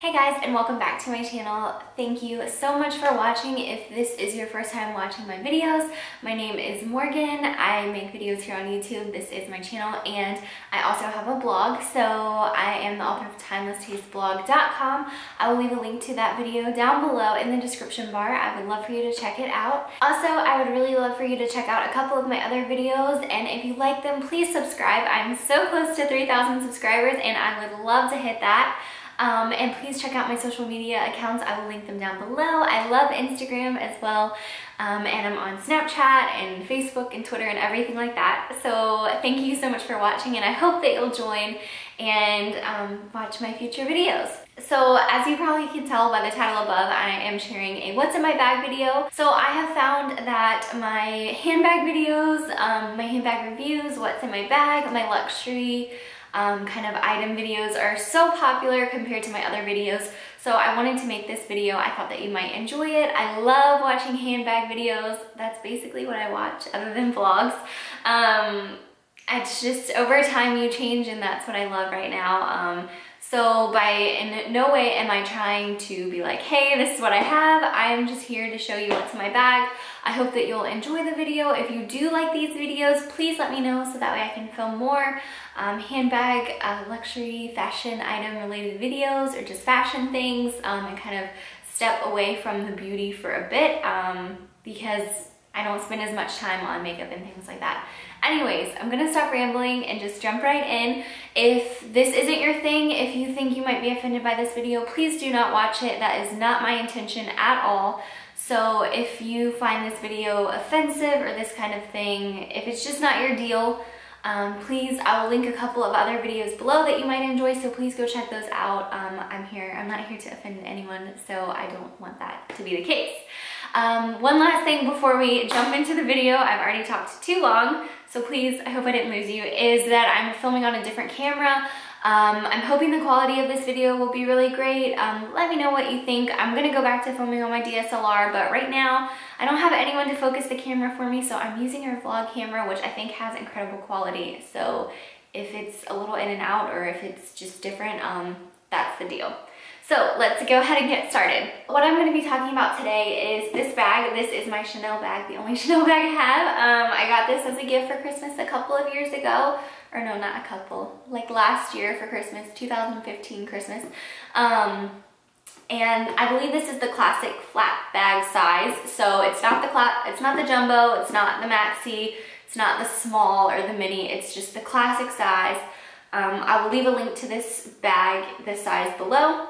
Hey guys and welcome back to my channel. Thank you so much for watching. If this is your first time watching my videos, my name is Morgan. I make videos here on YouTube. This is my channel and I also have a blog. So I am the author of TimelessTastesBlog.com. I will leave a link to that video down below in the description bar. I would love for you to check it out. Also, I would really love for you to check out a couple of my other videos and if you like them, please subscribe. I'm so close to 3,000 subscribers and I would love to hit that. Um, and please check out my social media accounts. I will link them down below. I love Instagram as well. Um, and I'm on Snapchat and Facebook and Twitter and everything like that. So thank you so much for watching and I hope that you'll join and um, watch my future videos. So as you probably can tell by the title above, I am sharing a what's in my bag video. So I have found that my handbag videos, um, my handbag reviews, what's in my bag, my luxury, um, kind of item videos are so popular compared to my other videos. So I wanted to make this video. I thought that you might enjoy it. I love watching handbag videos. That's basically what I watch other than vlogs. Um, it's just over time you change and that's what I love right now. Um, so by in no way am I trying to be like, hey, this is what I have. I am just here to show you what's in my bag. I hope that you'll enjoy the video. If you do like these videos, please let me know so that way I can film more um, handbag, uh, luxury, fashion item related videos or just fashion things um, and kind of step away from the beauty for a bit um, because I don't spend as much time on makeup and things like that. Anyways, I'm gonna stop rambling and just jump right in. If this isn't your thing, if you think you might be offended by this video, please do not watch it. That is not my intention at all. So if you find this video offensive or this kind of thing, if it's just not your deal, um, please, I will link a couple of other videos below that you might enjoy, so please go check those out. Um, I'm here, I'm not here to offend anyone, so I don't want that to be the case. Um, one last thing before we jump into the video, I've already talked too long, so please, I hope I didn't lose you, is that I'm filming on a different camera. Um, I'm hoping the quality of this video will be really great. Um, let me know what you think. I'm gonna go back to filming on my DSLR, but right now I don't have anyone to focus the camera for me, so I'm using our vlog camera, which I think has incredible quality. So if it's a little in and out or if it's just different, um, that's the deal. So let's go ahead and get started. What I'm gonna be talking about today is this bag. This is my Chanel bag, the only Chanel bag I have. Um, I got this as a gift for Christmas a couple of years ago. Or no, not a couple, like last year for Christmas, 2015 Christmas. Um, and I believe this is the classic flap bag size. So it's not the it's not the jumbo, it's not the maxi, it's not the small or the mini, it's just the classic size. Um, I will leave a link to this bag, this size below.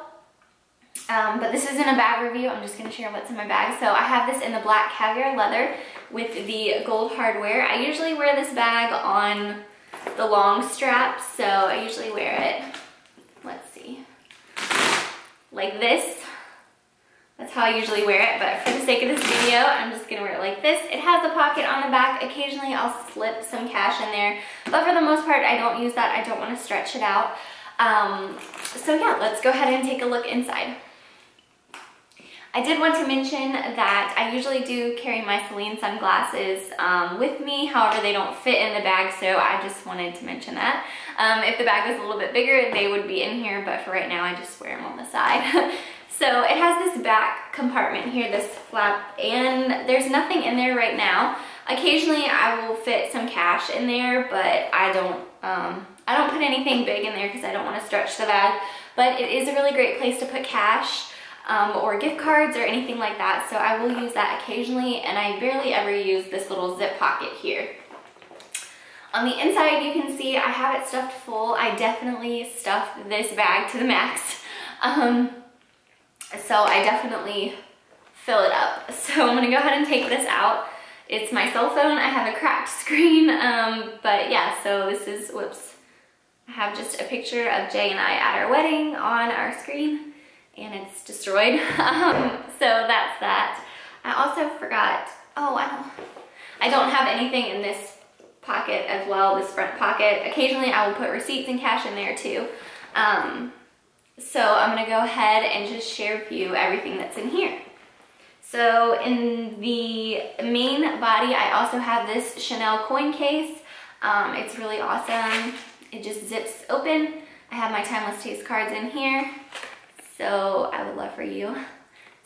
Um, but this isn't a bag review, I'm just gonna share what's in my bag. So I have this in the black caviar leather with the gold hardware. I usually wear this bag on the long strap, so I usually wear it, let's see, like this. That's how I usually wear it, but for the sake of this video, I'm just gonna wear it like this. It has a pocket on the back. Occasionally I'll slip some cash in there, but for the most part, I don't use that. I don't wanna stretch it out. Um, so yeah, let's go ahead and take a look inside. I did want to mention that I usually do carry my Celine sunglasses um, with me, however they don't fit in the bag, so I just wanted to mention that. Um, if the bag was a little bit bigger, they would be in here, but for right now I just wear them on the side. so it has this back compartment here, this flap, and there's nothing in there right now. Occasionally I will fit some cash in there, but I don't, um, I don't put anything big in there because I don't want to stretch the bag, but it is a really great place to put cash um, or gift cards or anything like that. So I will use that occasionally and I barely ever use this little zip pocket here. On the inside, you can see I have it stuffed full. I definitely stuffed this bag to the max. Um, so I definitely fill it up. So I'm gonna go ahead and take this out. It's my cell phone. I have a cracked screen, um, but yeah, so this is, whoops. I have just a picture of Jay and I at our wedding on our screen and it's destroyed. um, so that's that. I also forgot, oh, I don't, I don't have anything in this pocket as well, this front pocket. Occasionally I will put receipts and cash in there too. Um, so I'm gonna go ahead and just share with you everything that's in here. So in the main body, I also have this Chanel coin case. Um, it's really awesome. It just zips open. I have my Timeless Taste cards in here. So I would love for you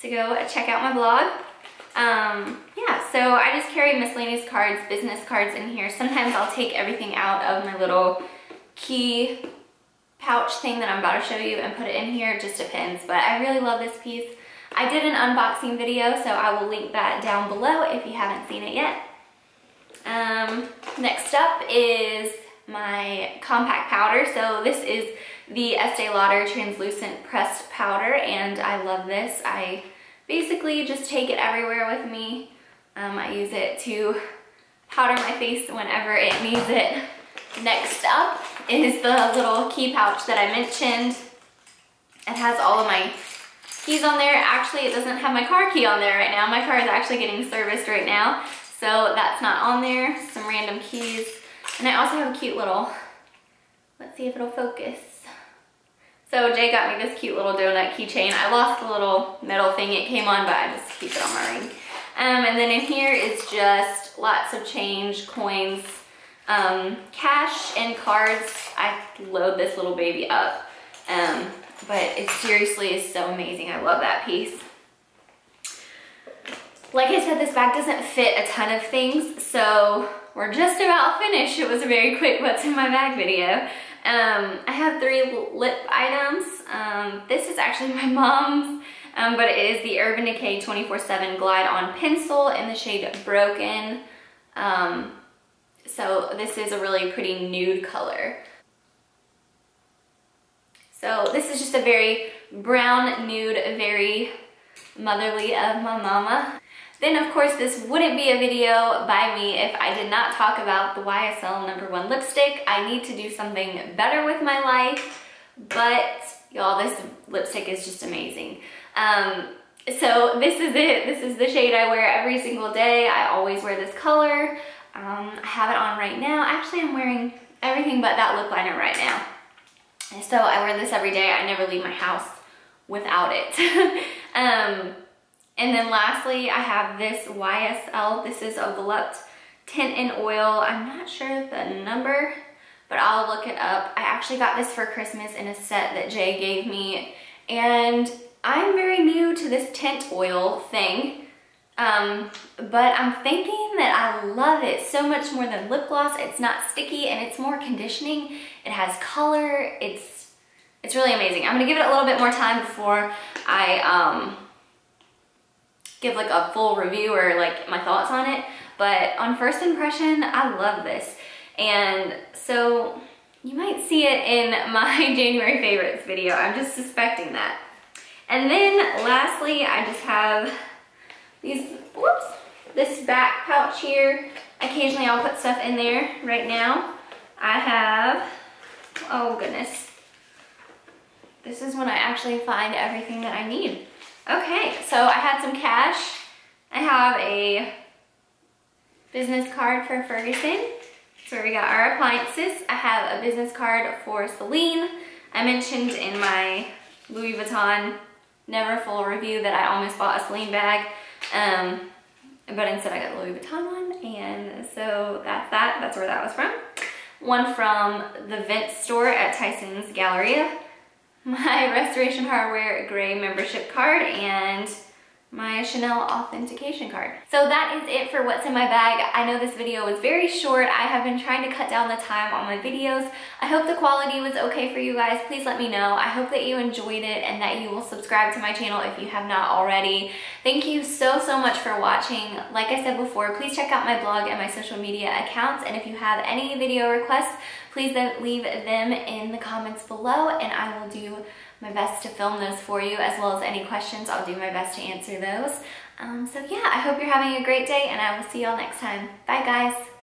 to go check out my blog. Um, yeah, so I just carry miscellaneous cards, business cards in here. Sometimes I'll take everything out of my little key pouch thing that I'm about to show you and put it in here. It just depends, but I really love this piece. I did an unboxing video, so I will link that down below if you haven't seen it yet. Um, next up is my compact powder. So this is the Estee Lauder translucent pressed powder and I love this. I basically just take it everywhere with me. Um, I use it to powder my face whenever it needs it. Next up is the little key pouch that I mentioned. It has all of my keys on there. Actually, it doesn't have my car key on there right now. My car is actually getting serviced right now, so that's not on there. Some random keys. And I also have a cute little, let's see if it'll focus. So Jay got me this cute little donut keychain. I lost the little metal thing it came on, but I just keep it on my ring. Um, and then in here is just lots of change, coins, um, cash, and cards. I load this little baby up. Um, but it seriously is so amazing. I love that piece. Like I said, this bag doesn't fit a ton of things, so we're just about finished. It was a very quick what's in my bag video. Um, I have three lip items. Um, this is actually my mom's, um, but it is the Urban Decay 24-7 Glide On Pencil in the shade Broken. Um, so this is a really pretty nude color. So this is just a very brown nude, very motherly of my mama. Then of course this wouldn't be a video by me if I did not talk about the YSL number one lipstick. I need to do something better with my life, but y'all this lipstick is just amazing. Um, so this is it. This is the shade I wear every single day. I always wear this color. Um, I have it on right now. Actually, I'm wearing everything but that lip liner right now. So I wear this every day. I never leave my house without it. um, and then lastly, I have this YSL. This is a Volupte Tint in Oil. I'm not sure the number, but I'll look it up. I actually got this for Christmas in a set that Jay gave me. And I'm very new to this tint oil thing. Um, but I'm thinking that I love it so much more than lip gloss. It's not sticky and it's more conditioning. It has color. It's, it's really amazing. I'm gonna give it a little bit more time before I, um, give like a full review or like my thoughts on it. But on first impression, I love this. And so you might see it in my January favorites video. I'm just suspecting that. And then lastly, I just have these, whoops, this back pouch here. Occasionally I'll put stuff in there. Right now I have, oh goodness. This is when I actually find everything that I need. Okay, so I had some cash. I have a business card for Ferguson. That's where we got our appliances. I have a business card for Celine. I mentioned in my Louis Vuitton Neverfull review that I almost bought a Celine bag. Um, but instead I got the Louis Vuitton one. And so that's that. That's where that was from. One from the Vince store at Tyson's Galleria my Restoration Hardware Gray membership card and my Chanel authentication card. So that is it for what's in my bag. I know this video was very short. I have been trying to cut down the time on my videos. I hope the quality was okay for you guys. Please let me know. I hope that you enjoyed it and that you will subscribe to my channel if you have not already. Thank you so, so much for watching. Like I said before, please check out my blog and my social media accounts. And if you have any video requests, please leave them in the comments below and I will do my best to film those for you as well as any questions. I'll do my best to answer those. Um, so yeah, I hope you're having a great day and I will see y'all next time. Bye guys.